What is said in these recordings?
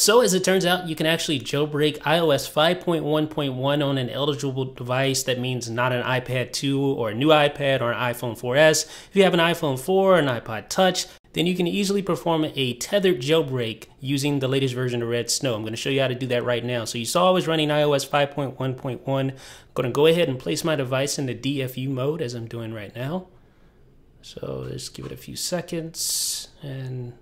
So as it turns out, you can actually jailbreak iOS 5.1.1 on an eligible device. That means not an iPad 2 or a new iPad or an iPhone 4S. If you have an iPhone 4 or an iPod Touch, then you can easily perform a tethered jailbreak using the latest version of Red Snow. I'm going to show you how to do that right now. So you saw I was running iOS 5.1.1. I'm going to go ahead and place my device in the DFU mode as I'm doing right now. So let's give it a few seconds and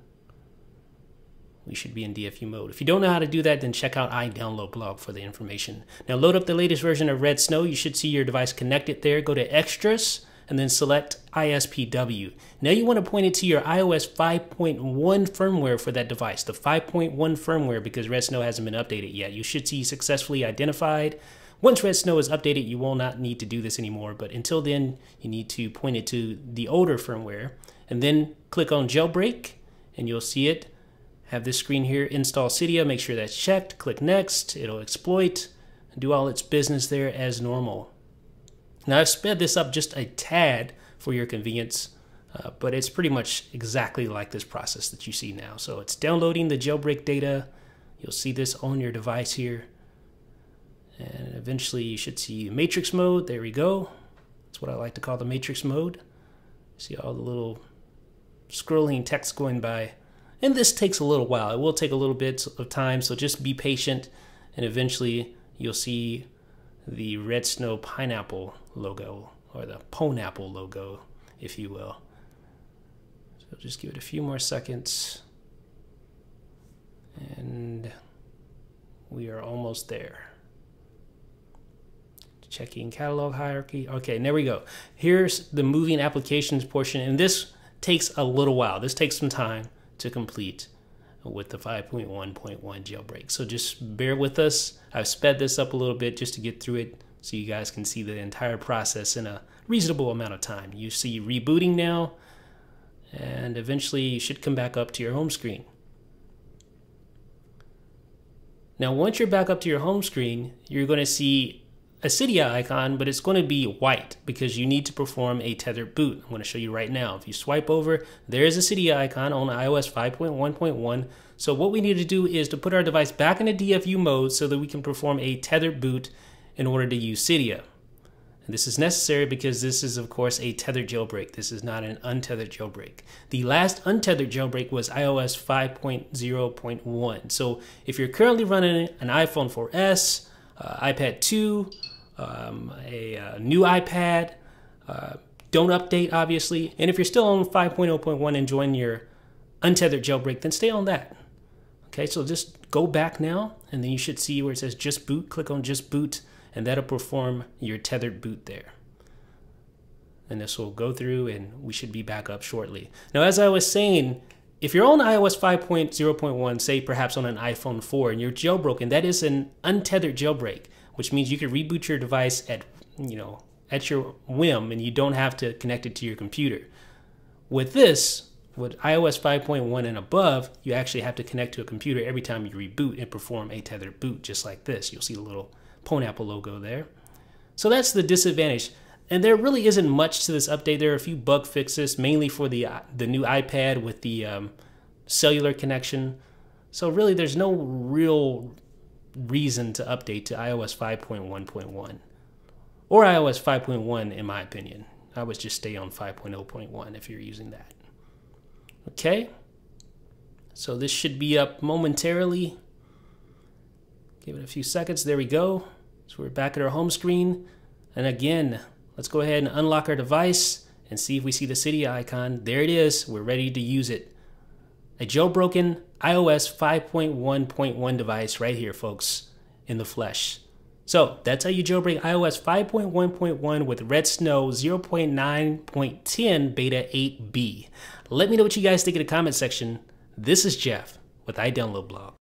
we should be in DFU mode. If you don't know how to do that, then check out iDownloadBlog for the information. Now load up the latest version of Red Snow. You should see your device connected there. Go to Extras and then select IPSW. Now you want to point it to your iOS 5.1 firmware for that device, the 5.1 firmware because Red Snow hasn't been updated yet. You should see successfully identified. Once Red Snow is updated, you will not need to do this anymore, but until then, you need to point it to the older firmware and then click on jailbreak and you'll see it have this screen here, install Cydia, make sure that's checked, click next, it'll exploit, do all its business there as normal. Now I've sped this up just a tad for your convenience, uh, but it's pretty much exactly like this process that you see now. So it's downloading the jailbreak data. You'll see this on your device here. And eventually you should see matrix mode. There we go. That's what I like to call the matrix mode. See all the little scrolling text going by. And this takes a little while. It will take a little bit of time, so just be patient and eventually you'll see the red snow pineapple logo or the pineapple logo, if you will. So just give it a few more seconds and we are almost there. Checking catalog hierarchy. Okay, and there we go. Here's the moving applications portion, and this takes a little while. This takes some time to complete with the 5.1.1 jailbreak. So just bear with us. I've sped this up a little bit just to get through it so you guys can see the entire process in a reasonable amount of time. You see rebooting now, and eventually you should come back up to your home screen. Now, once you're back up to your home screen, you're going to see a Cydia icon, but it's going to be white because you need to perform a tethered boot. I'm going to show you right now. If you swipe over, there's a Cydia icon on iOS 5.1.1. So what we need to do is to put our device back into DFU mode so that we can perform a tethered boot in order to use Cydia. And this is necessary because this is, of course, a tethered jailbreak. This is not an untethered jailbreak. The last untethered jailbreak was iOS 5.0.1. So if you're currently running an iPhone 4S, uh, iPad 2, um, a, a, uh, new iPad. Uh, don't update, obviously. And if you're still on 5.0.1 enjoying your untethered jailbreak, then stay on that. Okay, so just go back now, and then you should see where it says just boot. Click on just boot, and that'll perform your tethered boot there. And this will go through, and we should be back up shortly. Now, as I was saying, if you're on iOS 5.0.1, say perhaps on an iPhone 4, and you're jailbroken, that is an untethered jailbreak, which means you can reboot your device at, you know, at your whim and you don't have to connect it to your computer. With this, with iOS 5.1 and above, you actually have to connect to a computer every time you reboot and perform a tethered boot, just like this. You'll see the little Pineapple logo there. So that's the disadvantage. And there really isn't much to this update. There are a few bug fixes, mainly for the uh, the new iPad with the um, cellular connection. So really, there's no real reason to update to iOS 5.1.1 or iOS 5.1, in my opinion. I would just stay on 5.0.1 if you're using that. Okay, so this should be up momentarily. Give it a few seconds. There we go. So we're back at our home screen. And again, Let's go ahead and unlock our device and see if we see the Cydia icon. There it is. We're ready to use it. A jailbroken iOS 5.1.1 device right here, folks, in the flesh. So that's how you jailbreak iOS 5.1.1 with Red Snow 0.9.10 Beta 8B. Let me know what you guys think in the comment section. This is Jeff with iDownloadBlog.